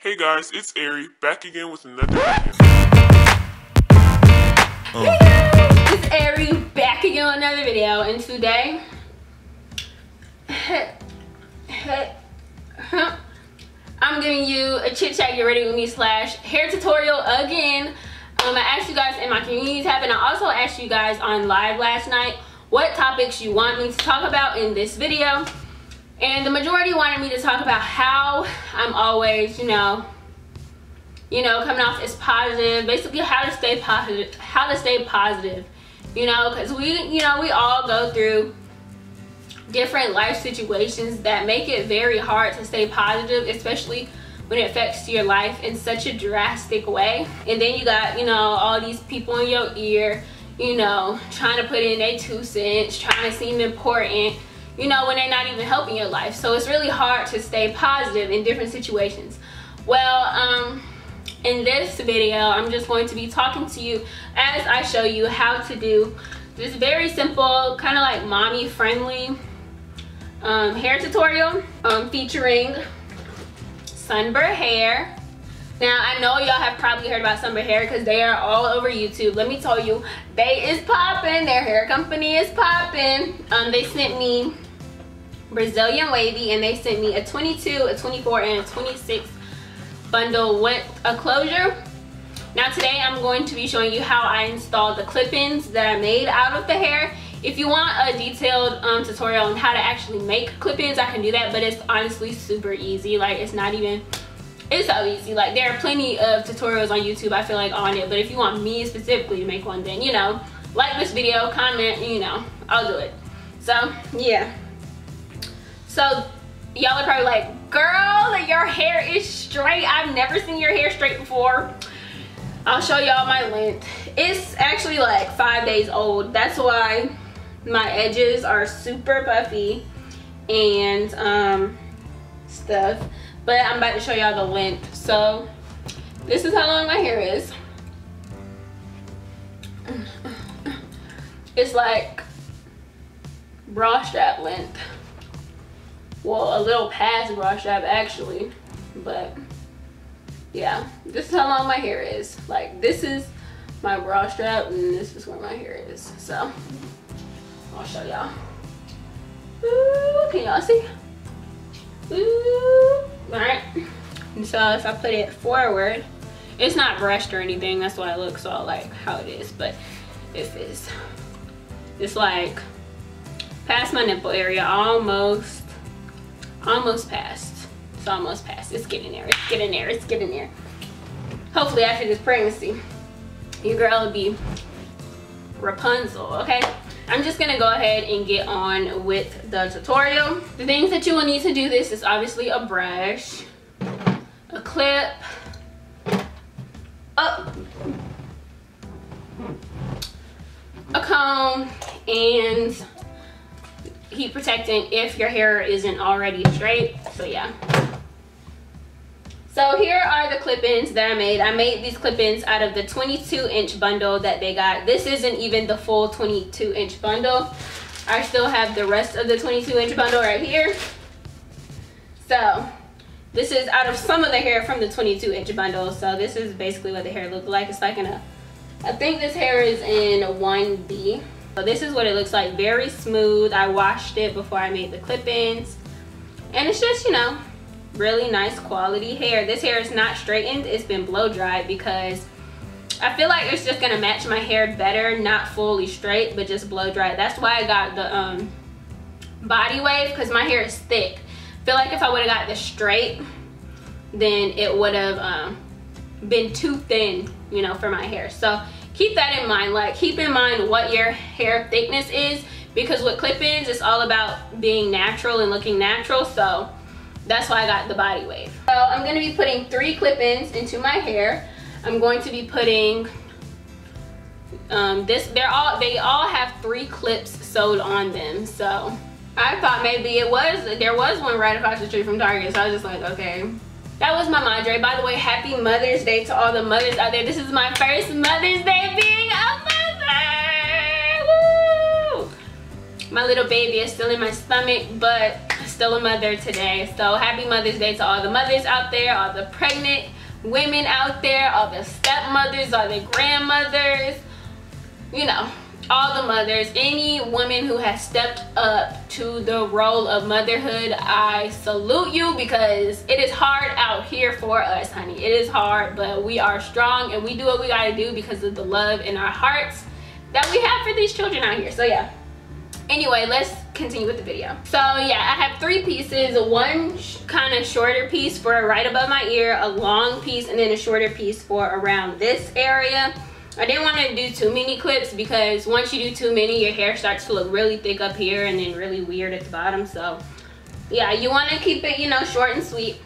Hey guys, it's Ari back again with another video. Hey guys, it's Ari back again with another video, and today, I'm giving you a chit chat get ready with me slash hair tutorial again. Um, I asked you guys in my community tab, and I also asked you guys on live last night what topics you want me to talk about in this video. And the majority wanted me to talk about how I'm always, you know, you know, coming off as positive, basically how to stay positive, how to stay positive, you know, because we, you know, we all go through different life situations that make it very hard to stay positive, especially when it affects your life in such a drastic way. And then you got, you know, all these people in your ear, you know, trying to put in their two cents, trying to seem important, you know, when they're not even helping your life. So it's really hard to stay positive in different situations. Well, um, in this video, I'm just going to be talking to you as I show you how to do this very simple, kind of like mommy friendly um, hair tutorial um, featuring Sunber hair. Now, I know y'all have probably heard about Sunber hair because they are all over YouTube. Let me tell you, they is popping. Their hair company is popping. Um, they sent me Brazilian wavy and they sent me a 22, a 24, and a 26 bundle with a closure. Now today I'm going to be showing you how I installed the clip-ins that I made out of the hair. If you want a detailed um, tutorial on how to actually make clip-ins, I can do that, but it's honestly super easy. Like it's not even, it's so easy. Like there are plenty of tutorials on YouTube, I feel like on it, but if you want me specifically to make one, then you know, like this video, comment, you know, I'll do it. So yeah. So y'all are probably like, girl, your hair is straight. I've never seen your hair straight before. I'll show y'all my length. It's actually like five days old. That's why my edges are super puffy and um, stuff. But I'm about to show y'all the length. So this is how long my hair is. It's like bra strap length well a little past bra strap actually. But yeah. This is how long my hair is. Like this is my bra strap and this is where my hair is. So I'll show y'all. Can y'all see? Ooh. all right. And so if I put it forward it's not brushed or anything. That's why it looks all like how it is. But if it's it's like past my nipple area almost almost passed. It's almost passed. It's getting there. It's getting there. It's getting there. Hopefully after this pregnancy your girl will be rapunzel okay? I'm just gonna go ahead and get on with the tutorial. The things that you will need to do this is obviously a brush a clip a, a comb and heat protectant if your hair isn't already straight so yeah so here are the clip-ins that I made. I made these clip-ins out of the 22 inch bundle that they got. This isn't even the full 22 inch bundle. I still have the rest of the 22 inch bundle right here. So this is out of some of the hair from the 22 inch bundle. So this is basically what the hair looked like. It's like in a, I think this hair is in 1B. So this is what it looks like, very smooth. I washed it before I made the clip-ins. And it's just, you know, really nice quality hair. This hair is not straightened, it's been blow dried because I feel like it's just gonna match my hair better, not fully straight, but just blow dried. That's why I got the um, body wave because my hair is thick. I feel like if I would've got the straight, then it would've um, been too thin, you know, for my hair. So keep that in mind. Like keep in mind what your hair thickness is because with clip-ins it's all about being natural and looking natural. So that's why I got the body wave. So I'm to be putting three clip-ins into my hair. I'm going to be putting um, this they're all they all have three clips sewed on them. So I thought maybe it was there was one right across the street from Target. So I was just like okay that was my madre. By the way, happy Mother's Day to all the mothers out there. This is my first Mother's Day being a mother. Woo! My little baby is still in my stomach, but still a mother today. So happy Mother's Day to all the mothers out there, all the pregnant women out there, all the stepmothers, all the grandmothers, you know, all the mothers, any woman who has stepped up to the role of motherhood, I salute you because it is hard out here for us, honey. It is hard, but we are strong and we do what we gotta do because of the love in our hearts that we have for these children out here. So yeah. Anyway, let's continue with the video. So yeah, I have three pieces. One kind of shorter piece for right above my ear, a long piece, and then a shorter piece for around this area. I didn't want to do too many clips because once you do too many, your hair starts to look really thick up here and then really weird at the bottom. So yeah, you want to keep it, you know, short and sweet.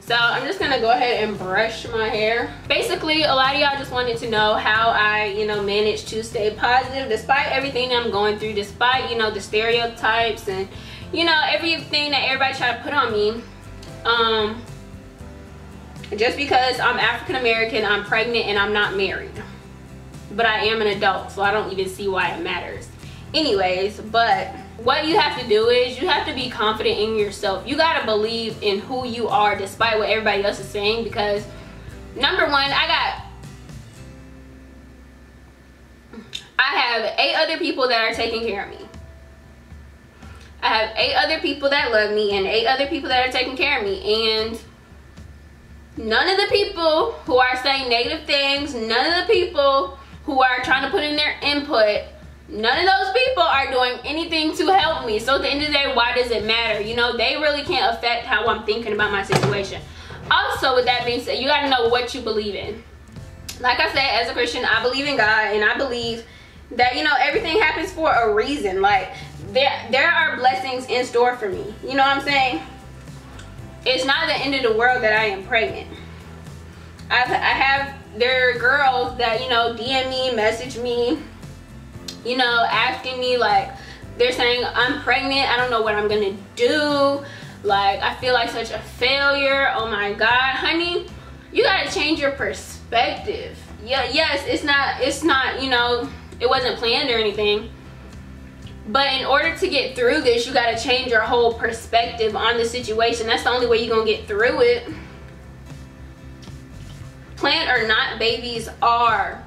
So I'm just gonna go ahead and brush my hair. Basically, a lot of y'all just wanted to know how I, you know, managed to stay positive despite everything I'm going through, despite, you know, the stereotypes and, you know, everything that everybody try to put on me. Um, just because I'm African American, I'm pregnant, and I'm not married. But I am an adult, so I don't even see why it matters. Anyways, but what you have to do is you have to be confident in yourself. You gotta believe in who you are despite what everybody else is saying because number one, I got I have eight other people that are taking care of me. I have eight other people that love me and eight other people that are taking care of me and none of the people who are saying negative things, none of the people who are trying to put in their input none of those people are doing anything to help me. So at the end of the day why does it matter? You know they really can't affect how i'm thinking about my situation. Also with that being said you got to know what you believe in. Like i said as a christian i believe in god and i believe that you know everything happens for a reason. Like there there are blessings in store for me. You know what i'm saying it's not the end of the world that i am pregnant I've, i have there are girls that you know dm me message me you know, asking me like, they're saying, I'm pregnant, I don't know what I'm gonna do. Like, I feel like such a failure. Oh my God, honey, you gotta change your perspective. Yeah, yes, it's not, it's not, you know, it wasn't planned or anything. But in order to get through this, you gotta change your whole perspective on the situation. That's the only way you're gonna get through it. Planned or not, babies are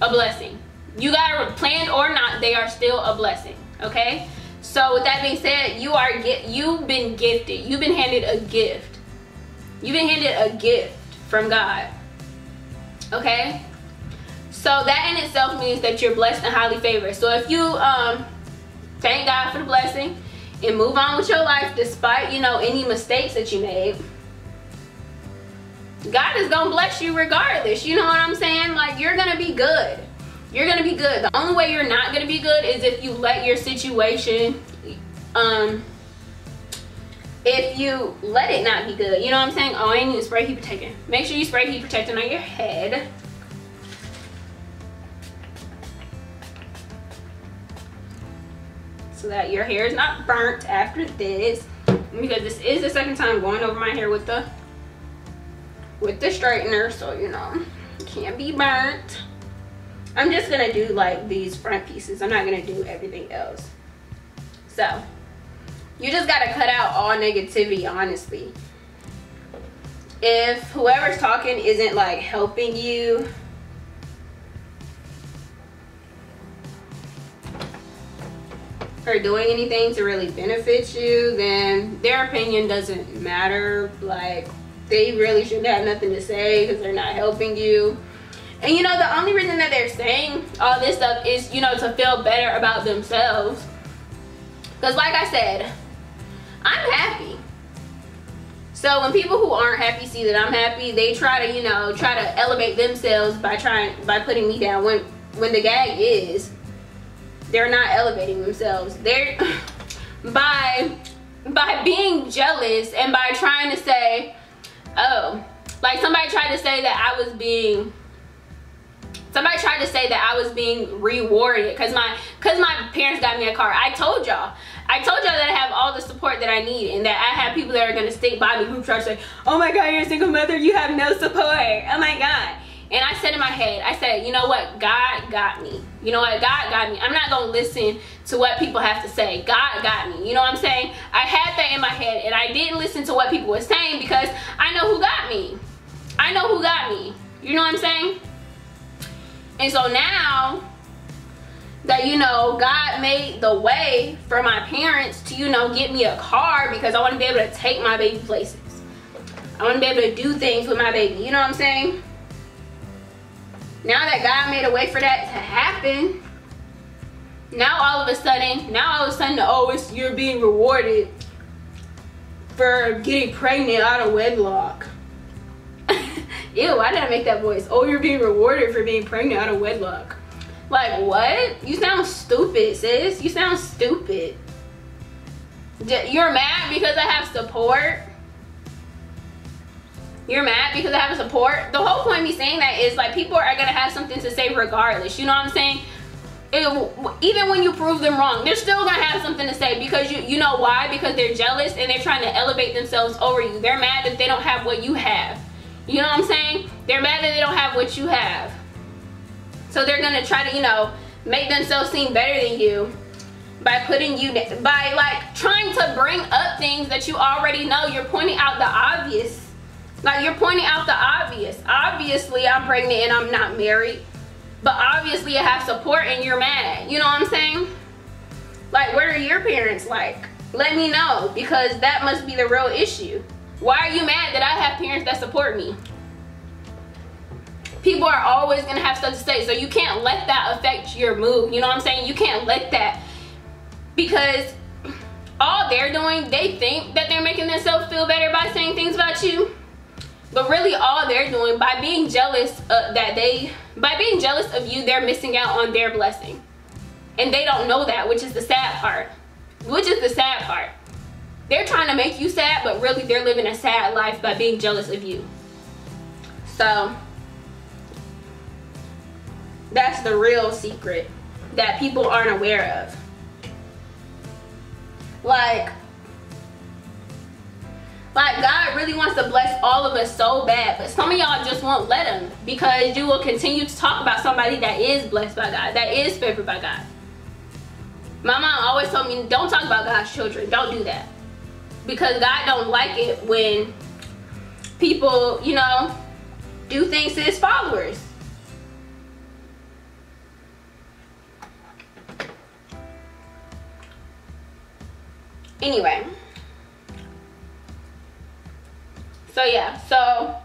a blessing. You got to planned or not they are still a blessing okay? So with that being said you are get you've been gifted. You've been handed a gift. You've been handed a gift from god okay so that in itself means that you're blessed and highly favored. So if you um thank god for the blessing and move on with your life despite you know any mistakes that you made god is gonna bless you regardless. You know what i'm saying? Like you're gonna be good. You're gonna be good. The only way you're not gonna be good is if you let your situation um if you let it not be good. You know what i'm saying? Oh i need to spray heat protectant. Make sure you spray heat protectant on your head so that your hair is not burnt after this because this is the second time going over my hair with the with the straightener so you know can't be burnt I'm just gonna do like these front pieces. I'm not gonna do everything else. So, you just gotta cut out all negativity, honestly. If whoever's talking isn't like helping you, doing anything to really benefit you, then their opinion doesn't matter. Like, they really shouldn't have nothing to say because they're not helping you. And you know, the only reason that they're saying all this stuff is, you know, to feel better about themselves. Because like I said, I'm happy. So when people who aren't happy see that I'm happy, they try to, you know, try to elevate themselves by trying, by putting me down. When, when the gag is, they're not elevating themselves. They're, by, by being jealous and by trying to say, oh, like somebody tried to say that I was being somebody tried to say that I was being rewarded because my because my parents got me a car. I told y'all. I told y'all that I have all the support that I need and that I have people that are gonna stick by me who try to say, oh my god, you're a single mother, you have no support. Oh my god. And I said in my head, I said, you know what? God got me. You know what? God got me. I'm not going to listen to what people have to say. God got me. You know what I'm saying? I had that in my head and I didn't listen to what people were saying because I know who got me. I know who got me. You know what I'm saying? And so now that you know God made the way for my parents to you know get me a car because I want to be able to take my baby places. I want to be able to do things with my baby. You know what I'm saying? Now that God made a way for that to happen, now all of a sudden, now all of a sudden, oh, it's you're being rewarded for getting pregnant out of wedlock. Ew, why did I make that voice? Oh, you're being rewarded for being pregnant out of wedlock. Like, what? You sound stupid, sis. You sound stupid. You're mad because I have support? You're mad because I have support? The whole point of me saying that is like people are gonna have something to say regardless. You know what I'm saying? It, even when you prove them wrong, they're still gonna have something to say because you you know why? Because they're jealous and they're trying to elevate themselves over you. They're mad that they don't have what you have. You know what I'm saying? They're mad that they don't have what you have. So they're gonna try to, you know, make themselves seem better than you by putting you, by like trying to bring up things that you already know. You're pointing out the obvious. Like you're pointing out the obvious. Obviously I'm pregnant and I'm not married. But obviously I have support and you're mad. You know what I'm saying? Like what are your parents like? Let me know because that must be the real issue. Why are you mad that I have parents that support me? People are always gonna have stuff to say, so you can't let that affect your mood. You know what I'm saying? You can't let that because all they're doing, they think that they're making themselves feel better by saying things about you. But really all they're doing by being jealous uh, that they, by being jealous of you, they're missing out on their blessing. And they don't know that, which is the sad part. Which is the sad part. They're trying to make you sad, but really they're living a sad life by being jealous of you. So, that's the real secret that people aren't aware of. Like, like God really wants to bless all of us so bad, but some of y'all just won't let him because you will continue to talk about somebody that is blessed by God, that is favored by God. My mom always told me, don't talk about God's children. Don't do that because God don't like it when people, you know, do things to his followers. Anyway. So yeah, so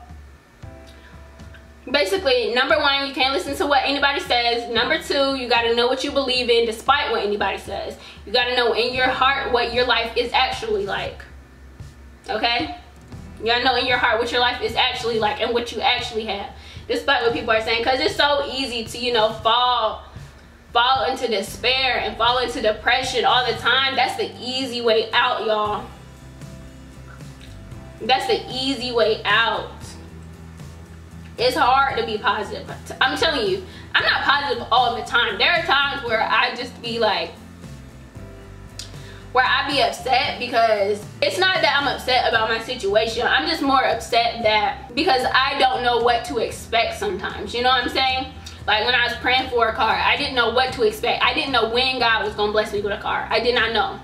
basically number one you can't listen to what anybody says. Number two you got to know what you believe in despite what anybody says. You got to know in your heart what your life is actually like okay? You got to know in your heart what your life is actually like and what you actually have despite what people are saying. Because it's so easy to you know fall fall into despair and fall into depression all the time. That's the easy way out y'all that's the easy way out it's hard to be positive. I'm telling you, I'm not positive all the time. There are times where I just be like, where I be upset because it's not that I'm upset about my situation. I'm just more upset that because I don't know what to expect sometimes. You know what I'm saying? Like when I was praying for a car, I didn't know what to expect. I didn't know when God was gonna bless me with a car. I did not know.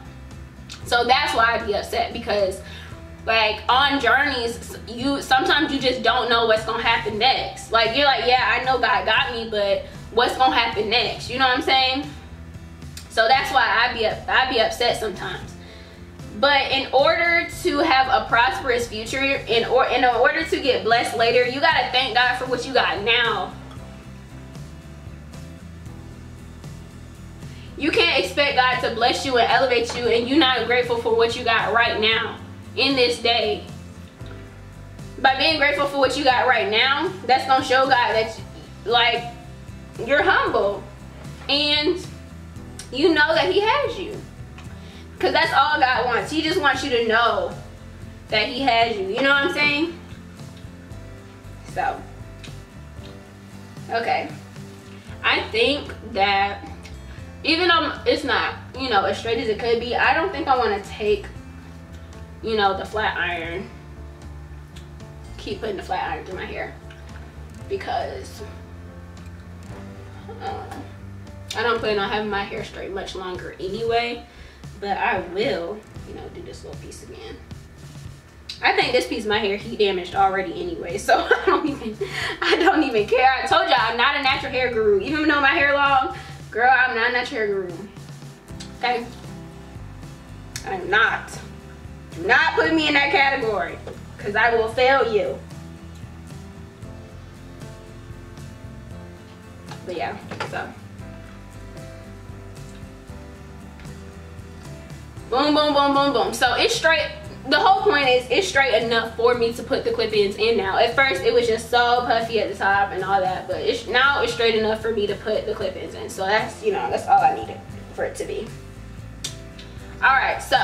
So that's why I be upset because like on journeys you sometimes you just don't know what's gonna happen next. Like you're like yeah i know god got me but what's gonna happen next? You know what i'm saying? So that's why i be i be upset sometimes. But in order to have a prosperous future in or in order to get blessed later you got to thank god for what you got now. You can't expect god to bless you and elevate you and you're not grateful for what you got right now in this day. By being grateful for what you got right now that's gonna show god that like you're humble. And you know that he has you. Because that's all god wants. He just wants you to know that he has you. You know what i'm saying? So okay. I think that even though it's not you know as straight as it could be i don't think i want to take you know, the flat iron. Keep putting the flat iron through my hair. because uh, I don't plan on having my hair straight much longer anyway, but I will, you know, do this little piece again. I think this piece of my hair he damaged already anyway, so I don't even I don't even care. I told y'all I'm not a natural hair guru. Even though my hair long, girl, I'm not a natural hair guru. Okay? I'm not. Do not put me in that category. Cause I will fail you. But yeah, so. Boom, boom, boom, boom, boom. So it's straight the whole point is it's straight enough for me to put the clip-ins in now. At first it was just so puffy at the top and all that, but it's now it's straight enough for me to put the clip-ins in. So that's, you know, that's all I needed for it to be. All right, so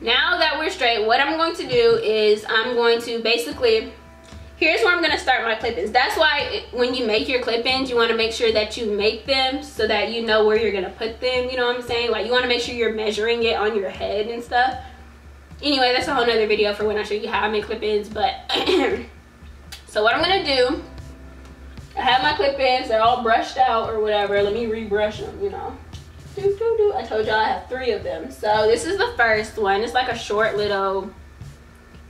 now that we're straight, what I'm going to do is I'm going to basically here's where I'm gonna start my clip-ins. That's why when you make your clip-ins, you wanna make sure that you make them so that you know where you're gonna put them, you know what I'm saying? Like you wanna make sure you're measuring it on your head and stuff. Anyway, that's a whole nother video for when I show you how I make clip-ins, but so what I'm gonna do, I have my clip-ins, they're all brushed out or whatever. Let me rebrush them, you know. I told y'all I have three of them. So this is the first one. It's like a short little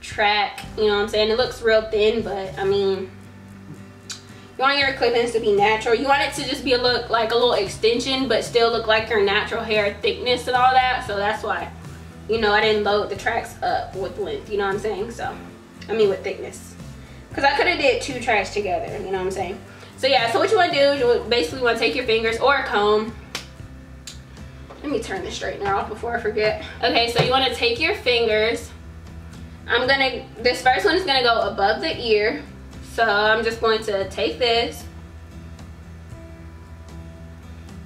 track, you know what I'm saying? It looks real thin, but I mean, you want your clip-ins to be natural. You want it to just be a look like a little extension, but still look like your natural hair thickness and all that. So that's why, you know, I didn't load the tracks up with length, you know what I'm saying? So, I mean with thickness. Because I could have did two tracks together, you know what I'm saying? So yeah, so what you want to do is you basically want to take your fingers or a comb. Let me turn the straightener off before I forget. Okay, so you want to take your fingers I'm gonna, this first one is gonna go above the ear. So I'm just going to take this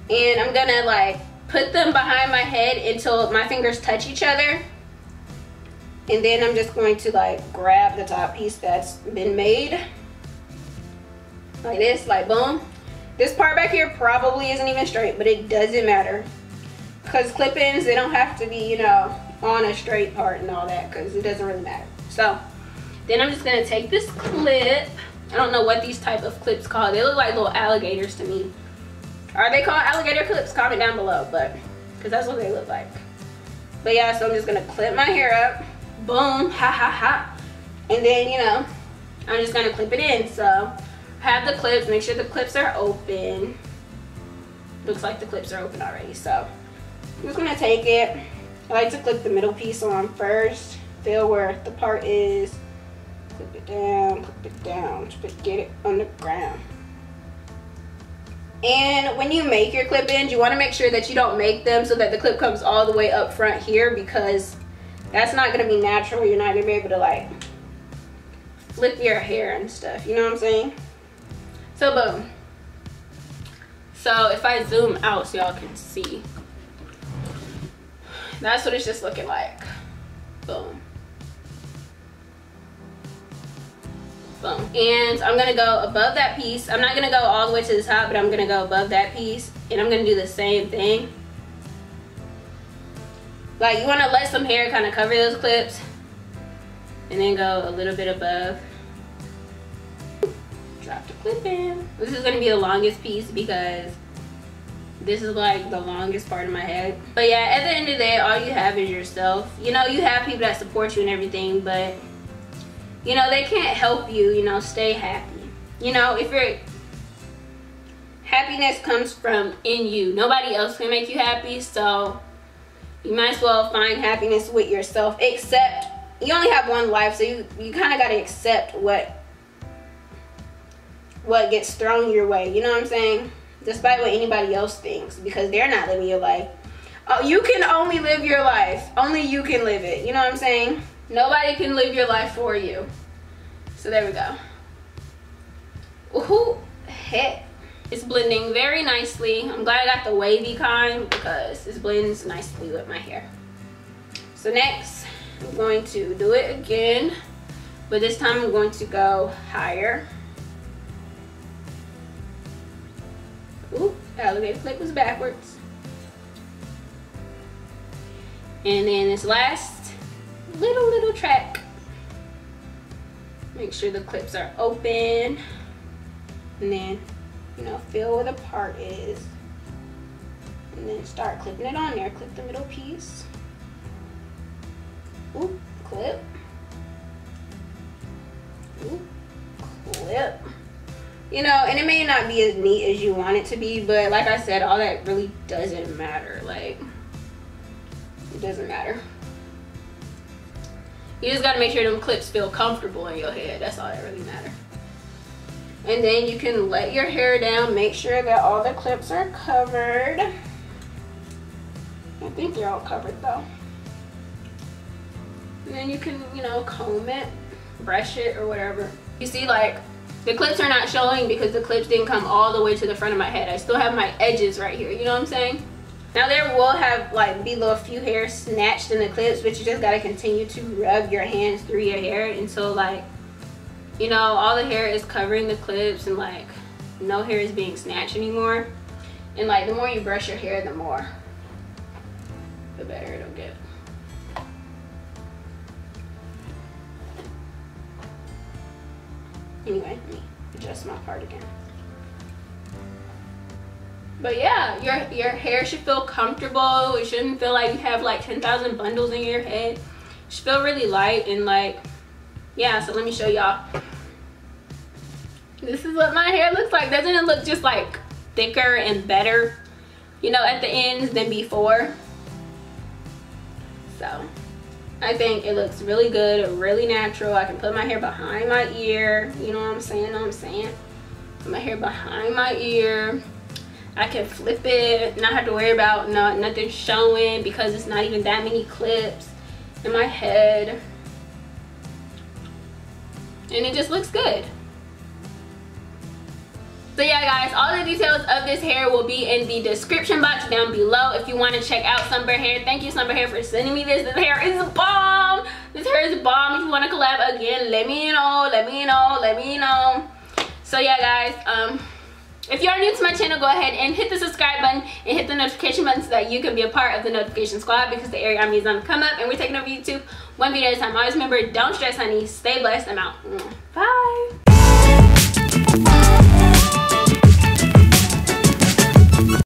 and I'm gonna like put them behind my head until my fingers touch each other. And then I'm just going to like grab the top piece that's been made. Like this, like boom. This part back here probably isn't even straight, but it doesn't matter. Because clip-ins, they don't have to be, you know, on a straight part and all that because it doesn't really matter. So then I'm just gonna take this clip. I don't know what these type of clips called. They look like little alligators to me. Are they called alligator clips? Comment down below, but because that's what they look like. But yeah, so I'm just gonna clip my hair up. Boom, ha ha ha. And then, you know, I'm just gonna clip it in. So have the clips, make sure the clips are open. Looks like the clips are open already. So I'm just gonna take it I like to clip the middle piece on first, feel where the part is, clip it down, clip it down, just get it on the ground. And when you make your clip ins, you want to make sure that you don't make them so that the clip comes all the way up front here because that's not to be natural. You're not to be able to like flip your hair and stuff. You know what I'm saying? So boom. So if I zoom out so y'all can see that's what it's just looking like. Boom. Boom. And i'm gonna go above that piece. I'm not gonna go all the way to the top but i'm gonna go above that piece and i'm gonna do the same thing. Like you want to let some hair kind of cover those clips and then go a little bit above. Drop the clip in. This is to be the longest piece because this is like the longest part of my head. But yeah at the end of the day all you have is yourself. You know you have people that support you and everything but you know they can't help you you know stay happy. You know if you're happiness comes from in you nobody else can make you happy so you might as well find happiness with yourself except you only have one life so you you kind of got to accept what what gets thrown your way you know what i'm saying despite what anybody else thinks because they're not living your life. Oh, you can only live your life. Only you can live it. You know what I'm saying? Nobody can live your life for you. So there we go. Ooh, heck. It's blending very nicely. I'm glad I got the wavy kind because this blends nicely with my hair. So next, I'm going to do it again, but this time I'm going to go higher. Ooh, alligator clip was backwards. And then this last little, little track. make sure the clips are open. And then you know feel where the part is. And then start clipping it on there. Clip the middle piece. Oop, clip. Oop, clip you know and it may not be as neat as you want it to be but like i said all that really doesn't matter. Like it doesn't matter. You just gotta make sure them clips feel comfortable in your head. That's all that really matters and then you can let your hair down. Make sure that all the clips are covered. I think they're all covered though. And then you can you know comb it brush it or whatever. You see like the clips are not showing because the clips didn't come all the way to the front of my head. I still have my edges right here you know what I'm saying? Now there will have like be a few hairs snatched in the clips but you just got to continue to rub your hands through your hair until like you know all the hair is covering the clips and like no hair is being snatched anymore. And like the more you brush your hair the more the better it'll get anyway let me adjust my part again. But yeah your your hair should feel comfortable. It shouldn't feel like you have like 10,000 bundles in your head. It should feel really light and like yeah so let me show y'all. This is what my hair looks like. Doesn't it look just like thicker and better you know at the ends than before? So I think it looks really good really natural. I can put my hair behind my ear. You know what I'm saying? Know what I'm saying? Put my hair behind my ear. I can flip it not have to worry about no, nothing showing because it's not even that many clips in my head. And it just looks good so yeah guys all the details of this hair will be in the description box down below if you want to check out Sunber Hair thank you Sunber Hair for sending me this this hair is bomb this hair is bomb if you want to collab again let me know let me know let me know so yeah guys um if you're new to my channel, go ahead and hit the subscribe button and hit the notification button so that you can be a part of the notification squad because the area I'm using on come up and we're taking over YouTube one video at a time. Always remember, don't stress, honey. Stay blessed. I'm out. Bye.